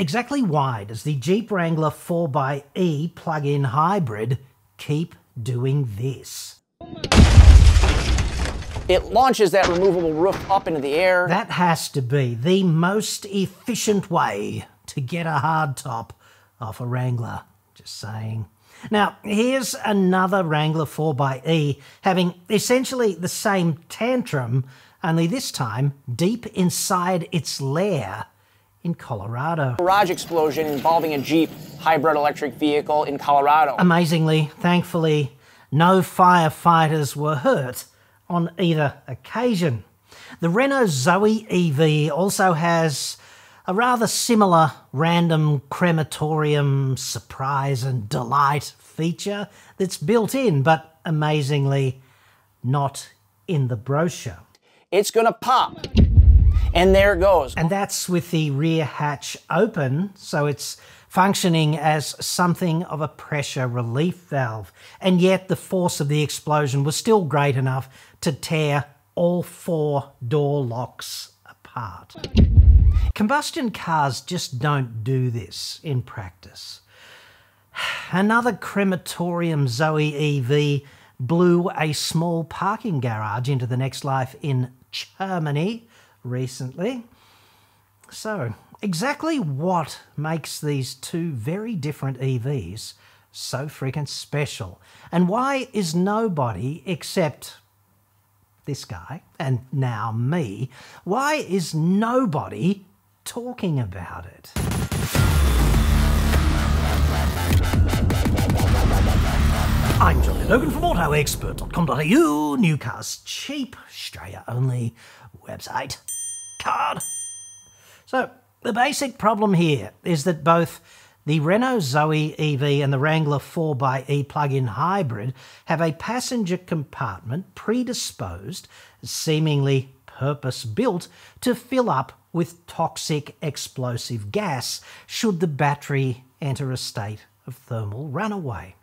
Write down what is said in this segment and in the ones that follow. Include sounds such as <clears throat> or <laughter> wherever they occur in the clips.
Exactly why does the Jeep Wrangler 4xE plug-in hybrid keep doing this? It launches that removable roof up into the air. That has to be the most efficient way to get a hardtop off a Wrangler. Just saying. Now, here's another Wrangler 4xE having essentially the same tantrum, only this time deep inside its lair in Colorado. Garage explosion involving a Jeep hybrid electric vehicle in Colorado. Amazingly, thankfully, no firefighters were hurt on either occasion. The Renault Zoe EV also has a rather similar random crematorium surprise and delight feature that's built in, but amazingly not in the brochure. It's gonna pop. And there it goes. And that's with the rear hatch open, so it's functioning as something of a pressure relief valve. And yet the force of the explosion was still great enough to tear all four door locks apart. Combustion cars just don't do this in practice. Another crematorium Zoe EV blew a small parking garage into the next life in Germany recently. So, exactly what makes these two very different EVs so freaking special? And why is nobody except this guy and now me, why is nobody talking about it? I'm John Cadogan from AutoExpert.com.au, new cars cheap, Australia only website card. So, the basic problem here is that both the Renault Zoe EV and the Wrangler 4xE plug-in hybrid have a passenger compartment predisposed, seemingly purpose-built, to fill up with toxic explosive gas should the battery enter a state of thermal runaway.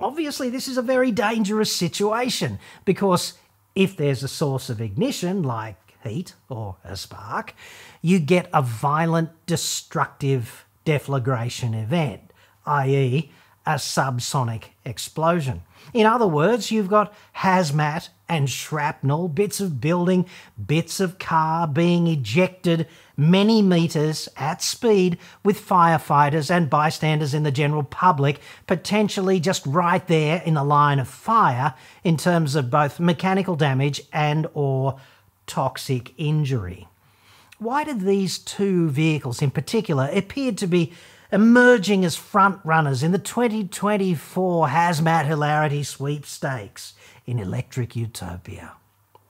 Obviously, this is a very dangerous situation because if there's a source of ignition, like heat or a spark, you get a violent, destructive deflagration event, i.e., a subsonic explosion. In other words, you've got hazmat and shrapnel, bits of building, bits of car being ejected many metres at speed with firefighters and bystanders in the general public potentially just right there in the line of fire in terms of both mechanical damage and or toxic injury. Why did these two vehicles in particular appear to be emerging as front runners in the 2024 Hazmat Hilarity Sweepstakes in Electric Utopia?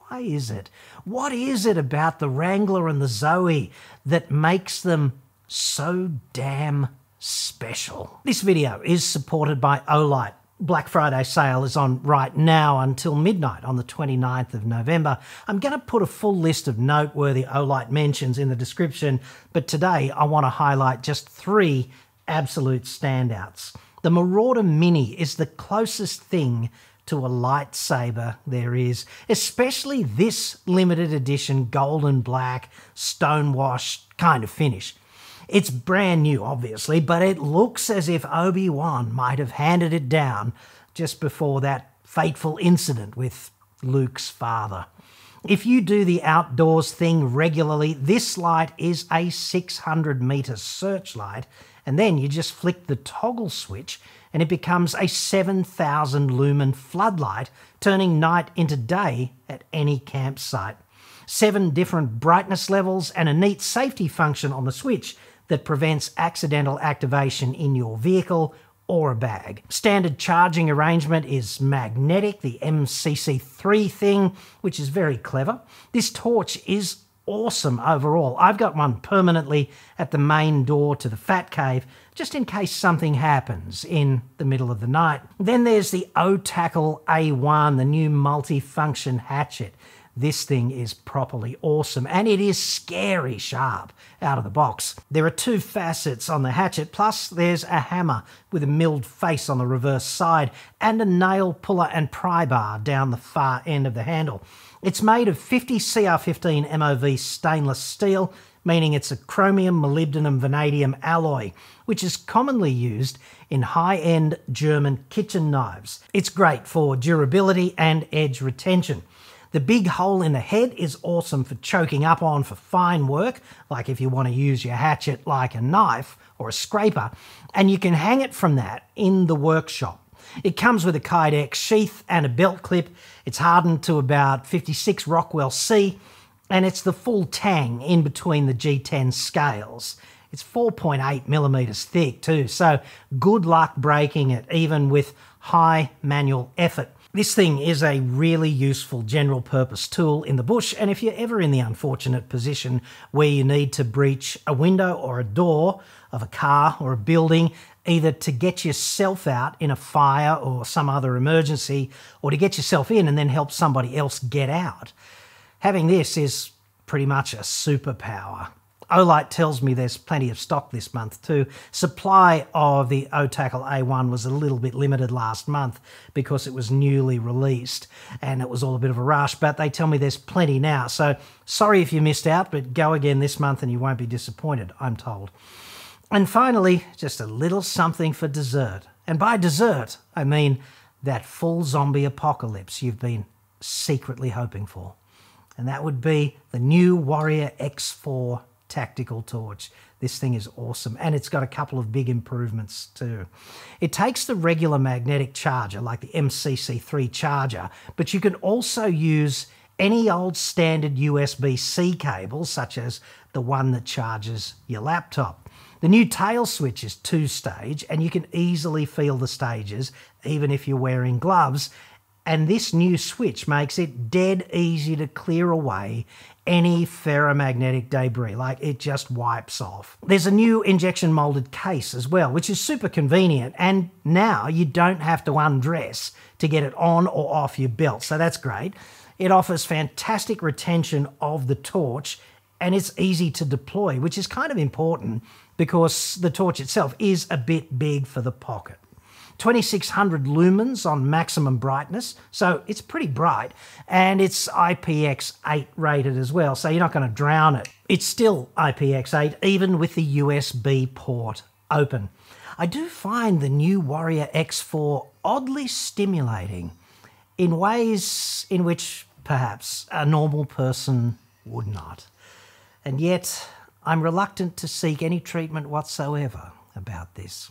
Why is it? What is it about the Wrangler and the Zoe that makes them so damn special? This video is supported by Olight. Black Friday sale is on right now until midnight on the 29th of November. I'm going to put a full list of noteworthy Olight mentions in the description, but today I want to highlight just three absolute standouts. The Marauder Mini is the closest thing to a lightsaber there is, especially this limited edition golden black, stonewashed kind of finish. It's brand new, obviously, but it looks as if Obi Wan might have handed it down just before that fateful incident with Luke's father. If you do the outdoors thing regularly, this light is a 600 metre searchlight, and then you just flick the toggle switch and it becomes a 7,000 lumen floodlight, turning night into day at any campsite. Seven different brightness levels and a neat safety function on the switch that prevents accidental activation in your vehicle or a bag. Standard charging arrangement is magnetic, the MCC3 thing, which is very clever. This torch is awesome overall. I've got one permanently at the main door to the Fat Cave, just in case something happens in the middle of the night. Then there's the Otacle A1, the new multi-function hatchet. This thing is properly awesome and it is scary sharp out of the box. There are two facets on the hatchet, plus there's a hammer with a milled face on the reverse side and a nail puller and pry bar down the far end of the handle. It's made of 50 CR15 MOV stainless steel, meaning it's a chromium molybdenum vanadium alloy, which is commonly used in high end German kitchen knives. It's great for durability and edge retention. The big hole in the head is awesome for choking up on for fine work, like if you want to use your hatchet like a knife or a scraper, and you can hang it from that in the workshop. It comes with a Kydex sheath and a belt clip. It's hardened to about 56 Rockwell C, and it's the full tang in between the G10 scales. It's 4.8 millimeters thick too, so good luck breaking it, even with high manual effort. This thing is a really useful general purpose tool in the bush, and if you're ever in the unfortunate position where you need to breach a window or a door of a car or a building, either to get yourself out in a fire or some other emergency, or to get yourself in and then help somebody else get out, having this is pretty much a superpower. Olight tells me there's plenty of stock this month too. Supply of the Otacle A1 was a little bit limited last month because it was newly released and it was all a bit of a rush, but they tell me there's plenty now. So sorry if you missed out, but go again this month and you won't be disappointed, I'm told. And finally, just a little something for dessert. And by dessert, I mean that full zombie apocalypse you've been secretly hoping for. And that would be the new Warrior X4 tactical torch. This thing is awesome and it's got a couple of big improvements too. It takes the regular magnetic charger like the MCC3 charger, but you can also use any old standard USB-C cable such as the one that charges your laptop. The new tail switch is two stage and you can easily feel the stages even if you're wearing gloves and this new switch makes it dead easy to clear away any ferromagnetic debris, like it just wipes off. There's a new injection molded case as well, which is super convenient, and now you don't have to undress to get it on or off your belt, so that's great. It offers fantastic retention of the torch and it's easy to deploy, which is kind of important because the torch itself is a bit big for the pocket. 2600 lumens on maximum brightness, so it's pretty bright, and it's IPX8 rated as well, so you're not going to drown it. It's still IPX8 even with the USB port open. I do find the new Warrior X4 oddly stimulating in ways in which perhaps a normal person would not. And yet, I'm reluctant to seek any treatment whatsoever about this.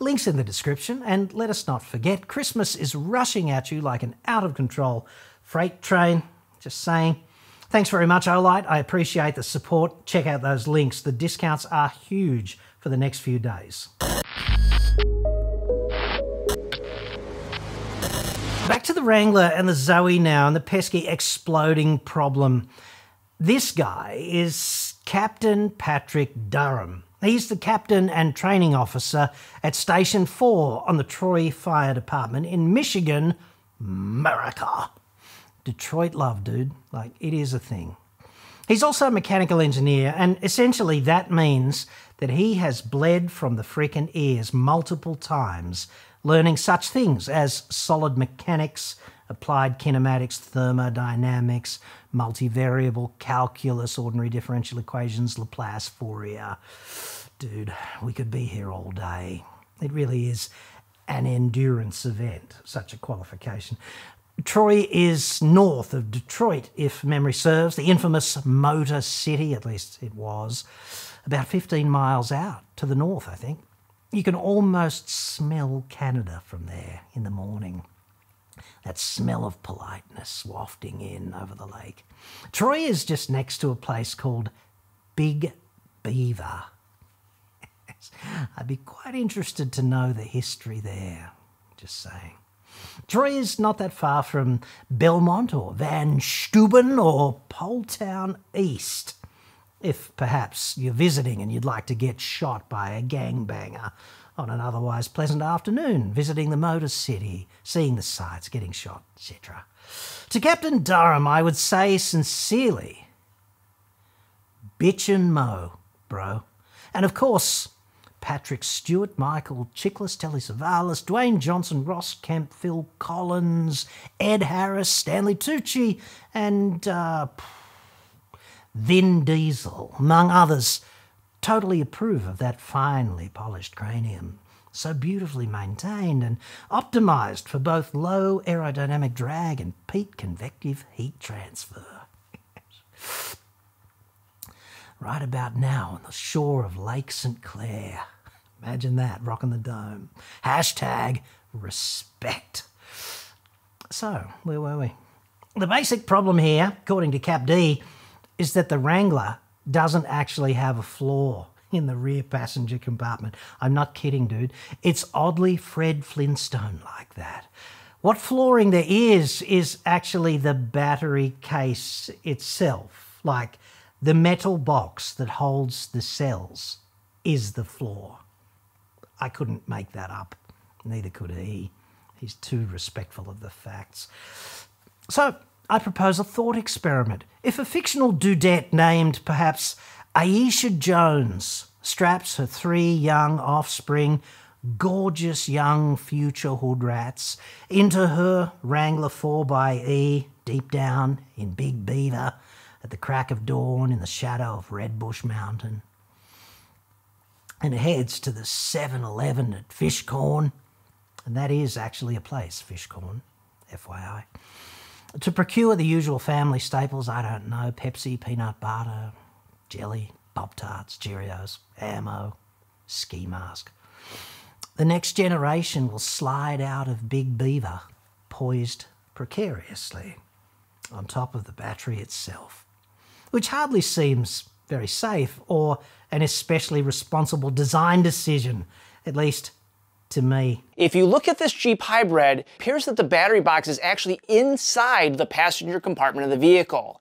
Links in the description, and let us not forget, Christmas is rushing at you like an out of control freight train. Just saying. Thanks very much, Olight. I appreciate the support. Check out those links. The discounts are huge for the next few days. Back to the Wrangler and the Zoe now, and the pesky exploding problem. This guy is Captain Patrick Durham. He's the captain and training officer at Station 4 on the Troy Fire Department in Michigan, America. Detroit love, dude. Like, it is a thing. He's also a mechanical engineer, and essentially that means that he has bled from the frickin' ears multiple times, learning such things as solid mechanics, applied kinematics, thermodynamics, multivariable calculus, ordinary differential equations, Laplace, Fourier. Dude, we could be here all day. It really is an endurance event, such a qualification. Troy is north of Detroit, if memory serves, the infamous Motor City, at least it was, about 15 miles out to the north, I think. You can almost smell Canada from there in the morning that smell of politeness wafting in over the lake. Troy is just next to a place called Big Beaver. I'd be quite interested to know the history there, just saying. Troy is not that far from Belmont or Van Steuben or Poletown East. If perhaps you're visiting and you'd like to get shot by a gangbanger on an otherwise pleasant afternoon, visiting the Motor City, seeing the sights, getting shot, etc. To Captain Durham, I would say sincerely, bitch and mo, bro. And of course, Patrick Stewart, Michael Chiklis, Telly Savalas, Dwayne Johnson, Ross Kemp, Phil Collins, Ed Harris, Stanley Tucci, and uh, Vin Diesel, among others, totally approve of that finely polished cranium, so beautifully maintained and optimized for both low aerodynamic drag and peak convective heat transfer. <laughs> right about now on the shore of Lake St. Clair. Imagine that, rocking the dome. Hashtag respect. So, where were we? The basic problem here, according to Cap D, is that the Wrangler doesn't actually have a floor in the rear passenger compartment. I'm not kidding, dude. It's oddly Fred Flintstone like that. What flooring there is, is actually the battery case itself. Like the metal box that holds the cells is the floor. I couldn't make that up. Neither could he. He's too respectful of the facts. So, I propose a thought experiment. If a fictional dudette named perhaps Aisha Jones straps her three young offspring, gorgeous young future hood rats, into her Wrangler 4xE deep down in Big Beaver at the crack of dawn in the shadow of Redbush Mountain, and heads to the 7 Eleven at Fishcorn, and that is actually a place, Fishcorn, FYI to procure the usual family staples, I don't know, Pepsi, peanut butter, jelly, Pop Tarts, Cheerios, ammo, ski mask. The next generation will slide out of Big Beaver, poised precariously on top of the battery itself, which hardly seems very safe or an especially responsible design decision, at least to me. If you look at this Jeep Hybrid, it appears that the battery box is actually inside the passenger compartment of the vehicle.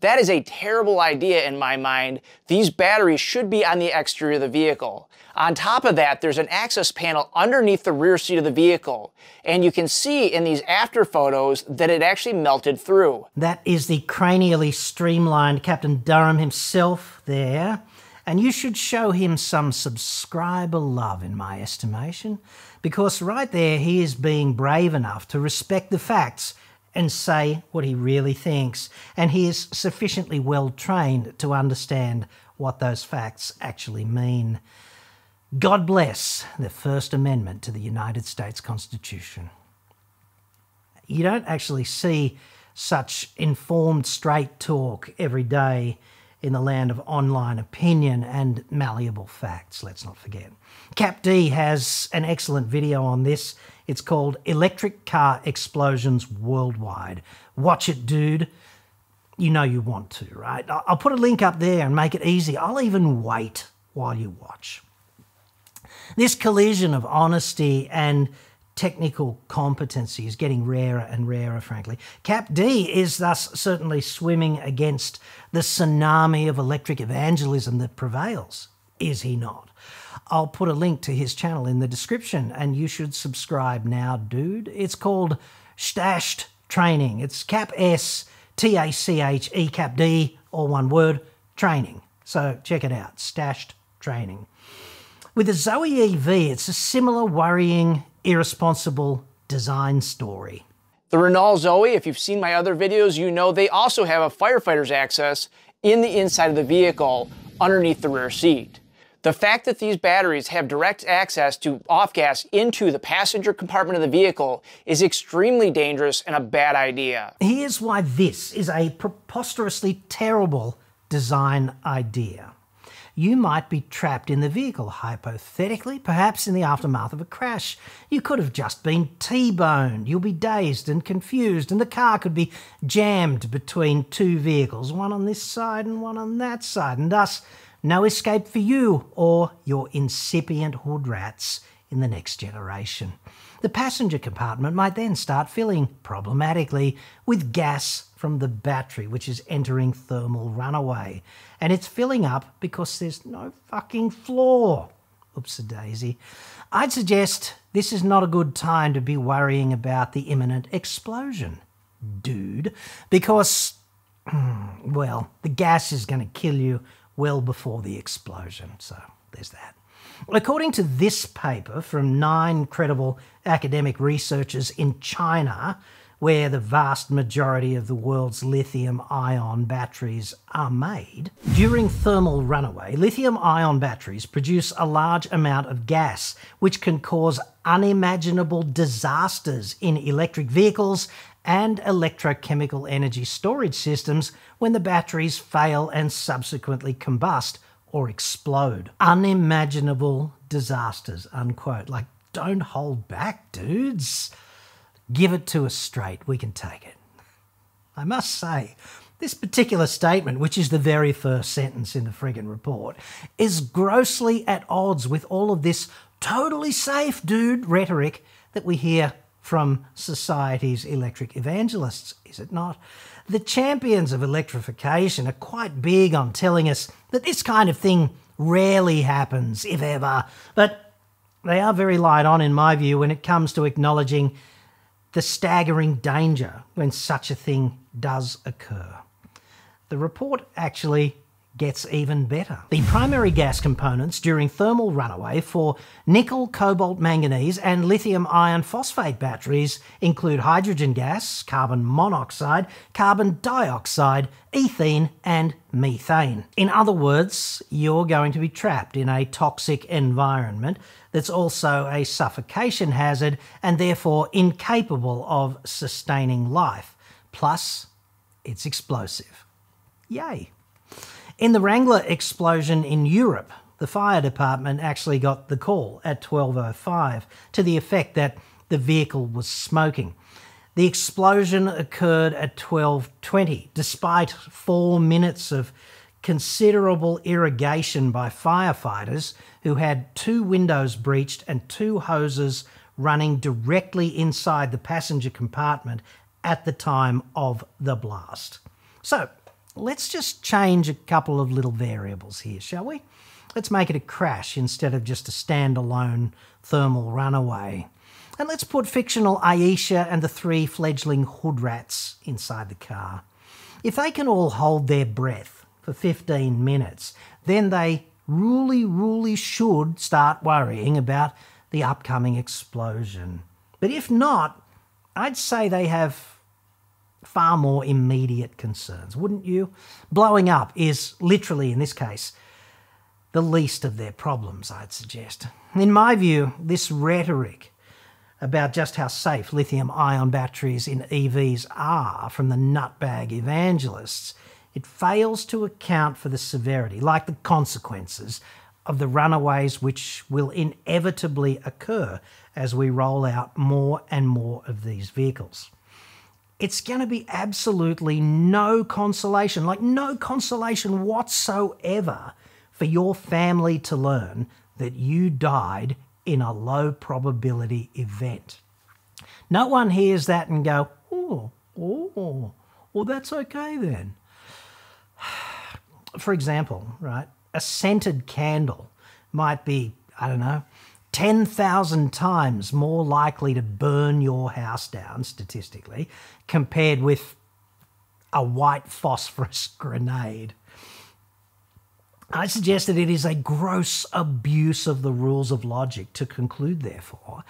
That is a terrible idea in my mind. These batteries should be on the exterior of the vehicle. On top of that, there's an access panel underneath the rear seat of the vehicle. And you can see in these after photos that it actually melted through. That is the cranially streamlined Captain Durham himself there. And you should show him some subscriber love, in my estimation, because right there he is being brave enough to respect the facts and say what he really thinks, and he is sufficiently well trained to understand what those facts actually mean. God bless the First Amendment to the United States Constitution. You don't actually see such informed, straight talk every day in the land of online opinion and malleable facts, let's not forget. Cap D has an excellent video on this. It's called Electric Car Explosions Worldwide. Watch it, dude. You know you want to, right? I'll put a link up there and make it easy. I'll even wait while you watch. This collision of honesty and technical competency is getting rarer and rarer, frankly. Cap D is thus certainly swimming against the tsunami of electric evangelism that prevails, is he not? I'll put a link to his channel in the description and you should subscribe now, dude. It's called StacheD Training. It's Cap S T A C H E Cap D, all one word, training. So check it out, StacheD Training. With the Zoe EV, it's a similar worrying irresponsible design story. The Renault Zoe, if you've seen my other videos, you know they also have a firefighter's access in the inside of the vehicle underneath the rear seat. The fact that these batteries have direct access to off gas into the passenger compartment of the vehicle is extremely dangerous and a bad idea. Here's why this is a preposterously terrible design idea you might be trapped in the vehicle, hypothetically, perhaps in the aftermath of a crash. You could have just been T boned. You'll be dazed and confused, and the car could be jammed between two vehicles, one on this side and one on that side, and thus no escape for you or your incipient hood rats in the next generation. The passenger compartment might then start filling, problematically, with gas from the battery, which is entering thermal runaway. And it's filling up because there's no fucking floor. Oops a daisy. I'd suggest this is not a good time to be worrying about the imminent explosion, dude, because, <clears throat> well, the gas is going to kill you well before the explosion. So there's that. According to this paper from nine credible academic researchers in China, where the vast majority of the world's lithium ion batteries are made. During thermal runaway, lithium ion batteries produce a large amount of gas, which can cause unimaginable disasters in electric vehicles and electrochemical energy storage systems when the batteries fail and subsequently combust or explode. Unimaginable disasters, unquote. Like, don't hold back, dudes. Give it to us straight. We can take it. I must say, this particular statement, which is the very first sentence in the friggin' report, is grossly at odds with all of this totally safe dude rhetoric that we hear from society's electric evangelists, is it not? The champions of electrification are quite big on telling us that this kind of thing rarely happens, if ever, but they are very light on, in my view, when it comes to acknowledging the staggering danger when such a thing does occur. The report actually gets even better. The primary gas components during thermal runaway for nickel, cobalt, manganese, and lithium iron phosphate batteries include hydrogen gas, carbon monoxide, carbon dioxide, ethene, and methane. In other words, you're going to be trapped in a toxic environment that's also a suffocation hazard and therefore incapable of sustaining life. Plus, it's explosive. Yay. In the Wrangler explosion in Europe, the fire department actually got the call at 12.05 to the effect that the vehicle was smoking. The explosion occurred at 12.20, despite four minutes of considerable irrigation by firefighters who had two windows breached and two hoses running directly inside the passenger compartment at the time of the blast. So, let's just change a couple of little variables here, shall we? Let's make it a crash instead of just a standalone thermal runaway. And let's put fictional Aisha and the three fledgling hood rats inside the car. If they can all hold their breath for 15 minutes, then they really, really should start worrying about the upcoming explosion. But if not, I'd say they have far more immediate concerns, wouldn't you? Blowing up is literally, in this case, the least of their problems, I'd suggest. In my view, this rhetoric about just how safe lithium ion batteries in EVs are from the nutbag evangelists, it fails to account for the severity, like the consequences, of the runaways which will inevitably occur as we roll out more and more of these vehicles it's going to be absolutely no consolation, like no consolation whatsoever for your family to learn that you died in a low probability event. No one hears that and go, oh, oh, well, that's okay then. <sighs> For example, right, a scented candle might be, I don't know, 10,000 times more likely to burn your house down, statistically, compared with a white phosphorus <laughs> grenade. I suggest that it is a gross abuse of the rules of logic to conclude, therefore,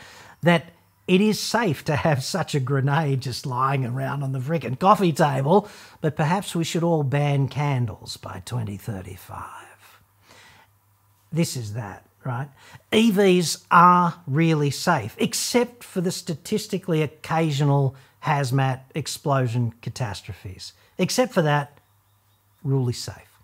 that it is safe to have such a grenade just lying around on the frickin' coffee table, but perhaps we should all ban candles by 2035. This is that right? EVs are really safe, except for the statistically occasional hazmat explosion catastrophes. Except for that, really safe.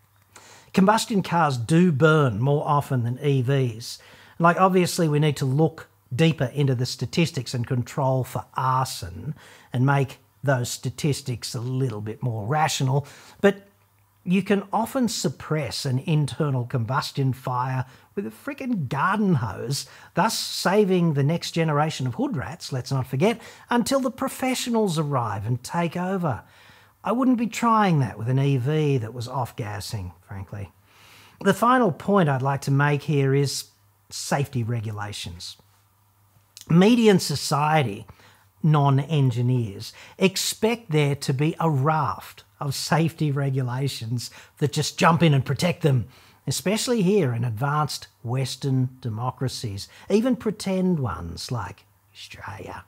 Combustion cars do burn more often than EVs. Like, obviously, we need to look deeper into the statistics and control for arson and make those statistics a little bit more rational. But you can often suppress an internal combustion fire with a frickin' garden hose, thus saving the next generation of hood rats, let's not forget, until the professionals arrive and take over. I wouldn't be trying that with an EV that was off gassing, frankly. The final point I'd like to make here is safety regulations. Median society, non engineers, expect there to be a raft of safety regulations that just jump in and protect them, especially here in advanced Western democracies, even pretend ones like Australia.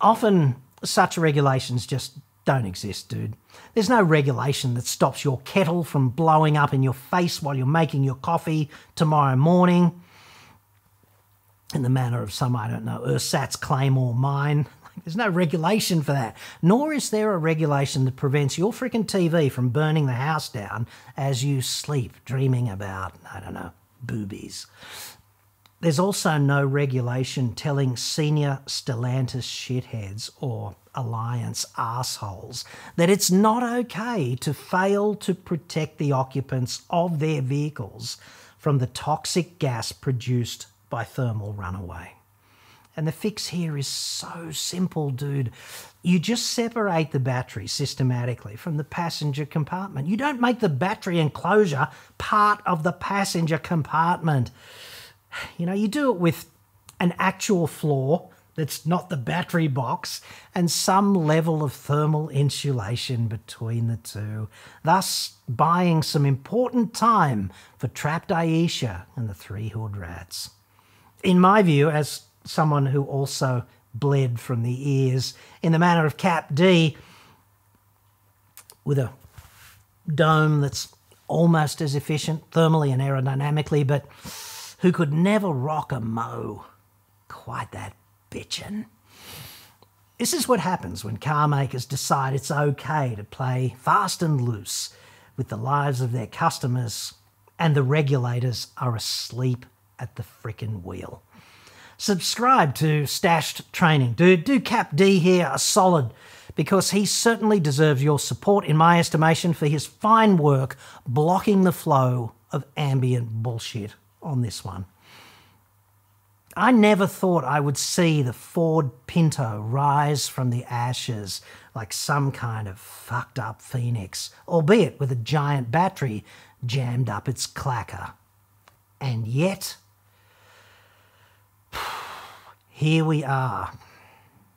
Often such regulations just don't exist, dude. There's no regulation that stops your kettle from blowing up in your face while you're making your coffee tomorrow morning in the manner of some, I don't know, ersatz Claymore mine. <laughs> There's no regulation for that. Nor is there a regulation that prevents your freaking TV from burning the house down as you sleep, dreaming about, I don't know, boobies. There's also no regulation telling senior Stellantis shitheads or Alliance assholes that it's not okay to fail to protect the occupants of their vehicles from the toxic gas produced by thermal runaway. And the fix here is so simple, dude. You just separate the battery systematically from the passenger compartment. You don't make the battery enclosure part of the passenger compartment. You know, you do it with an actual floor that's not the battery box and some level of thermal insulation between the two, thus buying some important time for trapped Aisha and the three hood rats. In my view, as someone who also bled from the ears in the manner of Cap D, with a dome that's almost as efficient thermally and aerodynamically, but who could never rock a mo quite that bitchin'. This is what happens when car makers decide it's okay to play fast and loose with the lives of their customers and the regulators are asleep at the frickin' wheel. Subscribe to StacheD Training. Dude, do Cap D here a solid because he certainly deserves your support, in my estimation, for his fine work blocking the flow of ambient bullshit on this one. I never thought I would see the Ford Pinto rise from the ashes like some kind of fucked up phoenix, albeit with a giant battery jammed up its clacker. And yet, here we are,